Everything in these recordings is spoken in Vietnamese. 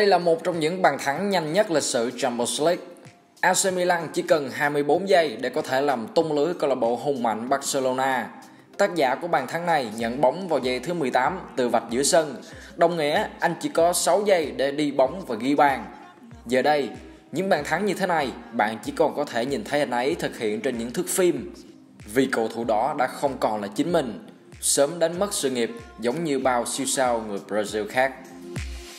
Đây là một trong những bàn thắng nhanh nhất lịch sử Champions League. AC Milan chỉ cần 24 giây để có thể làm tung lưới câu lạc bộ hùng mạnh Barcelona. Tác giả của bàn thắng này nhận bóng vào giây thứ 18 từ vạch giữa sân, đồng nghĩa anh chỉ có 6 giây để đi bóng và ghi bàn. Giờ đây, những bàn thắng như thế này, bạn chỉ còn có thể nhìn thấy anh ấy thực hiện trên những thước phim. Vì cầu thủ đó đã không còn là chính mình, sớm đánh mất sự nghiệp giống như bao siêu sao người Brazil khác.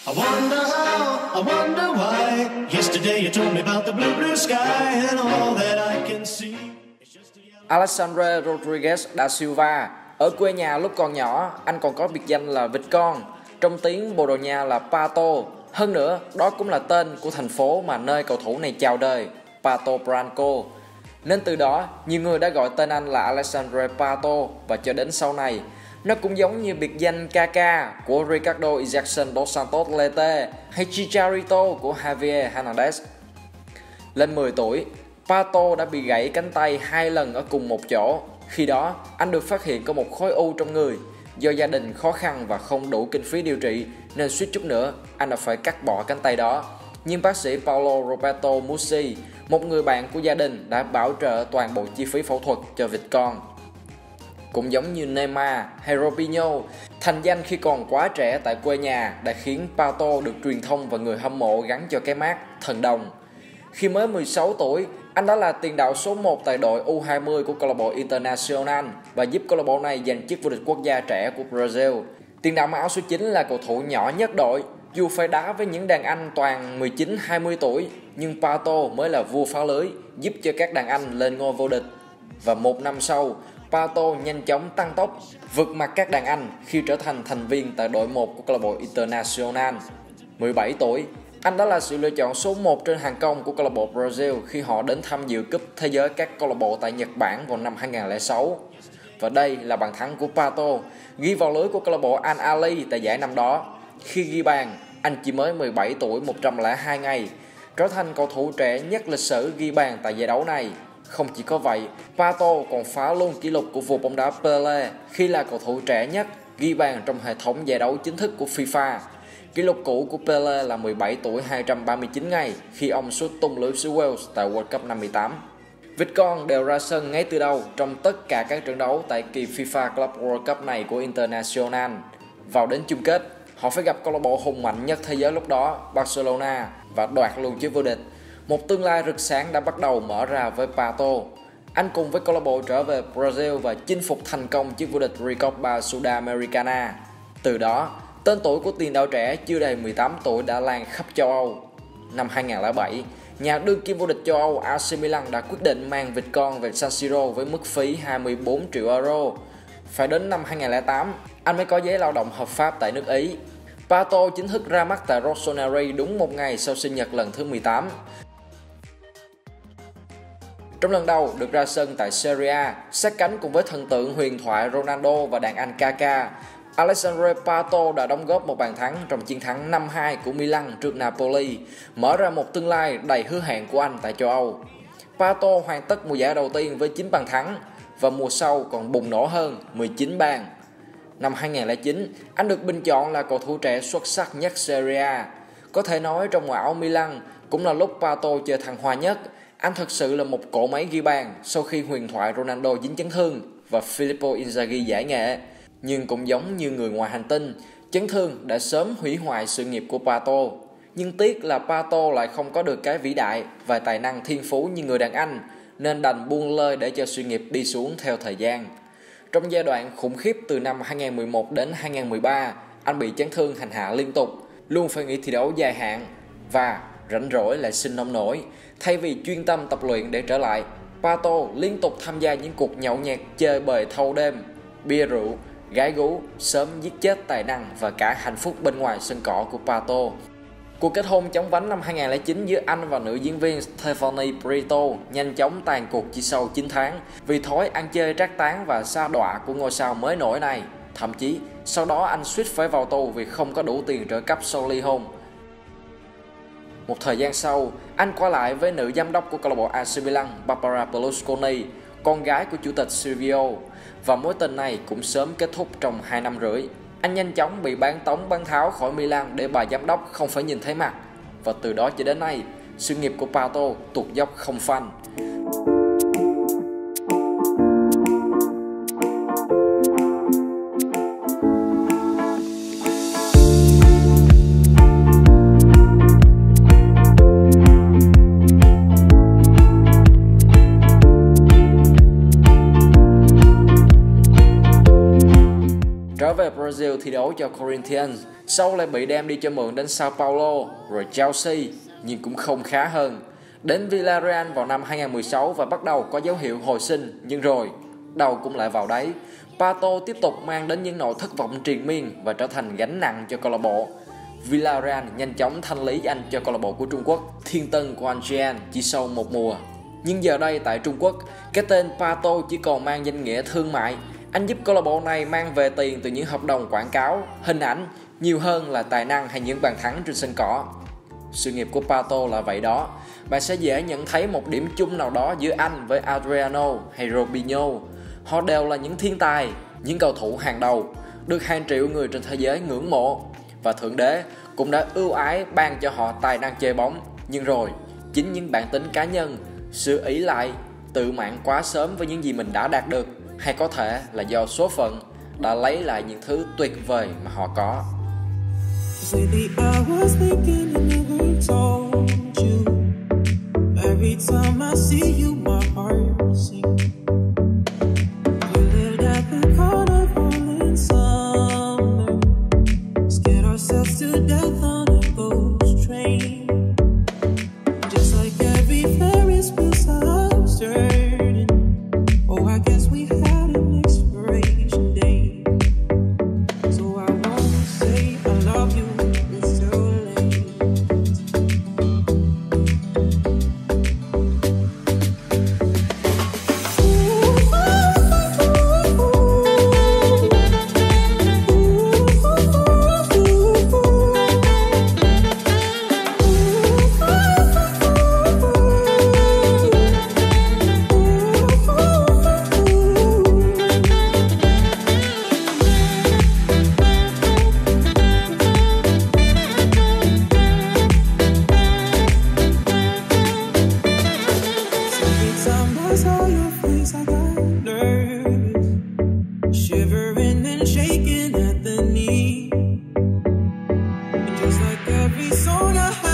I wonder how, I wonder why. Yesterday you told me about the blue, blue sky and all that I can see. Alexandre Rodriguez da Silva ở quê nhà lúc còn nhỏ, anh còn có biệt danh là vịt con, trong tiếng Bồ Đào Nha là Pato. Hơn nữa, đó cũng là tên của thành phố mà nơi cầu thủ này chào đời, Pato Branco. Nên từ đó, nhiều người đã gọi tên anh là Alexandre Pato và cho đến sau này, nó cũng giống như biệt danh Kaka của Ricardo Jackson dos Santos Lete hay Chicharito của Javier Hernandez. Lên 10 tuổi, Pato đã bị gãy cánh tay hai lần ở cùng một chỗ. Khi đó, anh được phát hiện có một khối u trong người. Do gia đình khó khăn và không đủ kinh phí điều trị, nên suýt chút nữa, anh đã phải cắt bỏ cánh tay đó. Nhưng bác sĩ Paulo Roberto Musi, một người bạn của gia đình đã bảo trợ toàn bộ chi phí phẫu thuật cho vịt con. Cũng giống như Neymar hay Robinho, thành danh khi còn quá trẻ tại quê nhà đã khiến Pato được truyền thông và người hâm mộ gắn cho cái mát thần đồng. Khi mới 16 tuổi, anh đã là tiền đạo số 1 tại đội U20 của câu lạc bộ Internacional và giúp câu lạc bộ này giành chức vô địch quốc gia trẻ của Brazil. Tiền đạo áo số 9 là cầu thủ nhỏ nhất đội, dù phải đá với những đàn anh toàn 19-20 tuổi, nhưng Pato mới là vua phá lưới, giúp cho các đàn anh lên ngôi vô địch. Và một năm sau, Pato nhanh chóng tăng tốc, vượt mặt các đàn anh khi trở thành thành viên tại đội 1 của câu lạc bộ Internacional. 17 tuổi, anh đã là sự lựa chọn số 1 trên hàng công của câu lạc bộ Brazil khi họ đến tham dự cúp thế giới các câu lạc bộ tại Nhật Bản vào năm 2006. Và đây là bàn thắng của Pato, ghi vào lưới của câu lạc bộ Al Ali tại giải năm đó. Khi ghi bàn, anh chỉ mới 17 tuổi 102 ngày, trở thành cầu thủ trẻ nhất lịch sử ghi bàn tại giải đấu này. Không chỉ có vậy, Pato còn phá luôn kỷ lục của vua bóng đá Pele khi là cầu thủ trẻ nhất ghi bàn trong hệ thống giải đấu chính thức của FIFA. Kỷ lục cũ của Pele là 17 tuổi 239 ngày khi ông sút tung lưới xứ Wales tại World Cup 58. Vịt con đều ra sân ngay từ đầu trong tất cả các trận đấu tại kỳ FIFA Club World Cup này của International. Vào đến chung kết, họ phải gặp câu lạc bộ hùng mạnh nhất thế giới lúc đó, Barcelona, và đoạt luôn chiếc vô địch. Một tương lai rực sáng đã bắt đầu mở ra với Pato. Anh cùng với câu lạc bộ trở về Brazil và chinh phục thành công chiếc vô địch Recopa Sudamericana. Từ đó, tên tuổi của tiền đạo trẻ chưa đầy 18 tuổi đã lan khắp châu Âu. Năm 2007, nhà đương kim vô địch châu Âu AC Milan đã quyết định mang vịt con về San Siro với mức phí 24 triệu euro. Phải đến năm 2008, anh mới có giấy lao động hợp pháp tại nước Ý. Pato chính thức ra mắt tại Rossoneri đúng một ngày sau sinh nhật lần thứ 18. Trong lần đầu được ra sân tại Serie A, sát cánh cùng với thần tượng huyền thoại Ronaldo và đàn anh Kaká, Alessandro Pato đã đóng góp một bàn thắng trong chiến thắng 5-2 của Milan trước Napoli, mở ra một tương lai đầy hứa hẹn của anh tại châu Âu. Pato hoàn tất mùa giải đầu tiên với 9 bàn thắng và mùa sau còn bùng nổ hơn 19 bàn. Năm 2009, anh được bình chọn là cầu thủ trẻ xuất sắc nhất Serie A. Có thể nói trong ngoại áo Milan cũng là lúc Pato chơi thăng hoa nhất. Anh thật sự là một cỗ máy ghi bàn sau khi huyền thoại Ronaldo dính chấn thương và Filippo Inzaghi giải nghệ. Nhưng cũng giống như người ngoài hành tinh, chấn thương đã sớm hủy hoại sự nghiệp của Pato. Nhưng tiếc là Pato lại không có được cái vĩ đại và tài năng thiên phú như người đàn anh, nên đành buông lơi để cho sự nghiệp đi xuống theo thời gian. Trong giai đoạn khủng khiếp từ năm 2011 đến 2013, anh bị chấn thương hành hạ liên tục, luôn phải nghỉ thi đấu dài hạn và rảnh rỗi lại sinh nông nổi. Thay vì chuyên tâm tập luyện để trở lại, Pato liên tục tham gia những cuộc nhậu nhẹt chơi bời thâu đêm, bia rượu, gái gú, sớm giết chết tài năng và cả hạnh phúc bên ngoài sân cỏ của Pato. Cuộc kết hôn chóng vánh năm 2009 giữa anh và nữ diễn viên Stephanie Brito nhanh chóng tàn cuộc chỉ sau 9 tháng vì thói ăn chơi trác tán và xa đọa của ngôi sao mới nổi này. Thậm chí, sau đó anh suýt phải vào tù vì không có đủ tiền trợ cấp sau ly hôn. Một thời gian sau, anh qua lại với nữ giám đốc của câu lạc bộ AC Milan Barbara Berlusconi, con gái của chủ tịch Silvio, và mối tình này cũng sớm kết thúc trong 2 năm rưỡi. anh nhanh chóng bị bán tống bán tháo khỏi Milan để bà giám đốc không phải nhìn thấy mặt. Và từ đó cho đến nay, sự nghiệp của Pato tụt dốc không phanh. Trở về Brazil thi đấu cho Corinthians, sau lại bị đem đi cho mượn đến Sao Paulo, rồi Chelsea, nhưng cũng không khá hơn. Đến Villarreal vào năm 2016 và bắt đầu có dấu hiệu hồi sinh, nhưng rồi, đầu cũng lại vào đáy. Pato tiếp tục mang đến những nỗi thất vọng triền miên và trở thành gánh nặng cho câu lạc bộ. Villarreal nhanh chóng thanh lý anh cho câu lạc bộ của Trung Quốc, Thiên Tân của Anjian chỉ sau một mùa. Nhưng giờ đây tại Trung Quốc, cái tên Pato chỉ còn mang danh nghĩa thương mại anh giúp câu lạc bộ này mang về tiền từ những hợp đồng quảng cáo, hình ảnh nhiều hơn là tài năng hay những bàn thắng trên sân cỏ. Sự nghiệp của Pato là vậy đó. Bạn sẽ dễ nhận thấy một điểm chung nào đó giữa anh với Adriano hay Robinho. Họ đều là những thiên tài, những cầu thủ hàng đầu, được hàng triệu người trên thế giới ngưỡng mộ. Và Thượng Đế cũng đã ưu ái ban cho họ tài năng chơi bóng. Nhưng rồi, chính những bản tính cá nhân, sự ý lại, tự mãn quá sớm với những gì mình đã đạt được hay có thể là do số phận đã lấy lại những thứ tuyệt vời mà họ có. Every time I see you, every song I have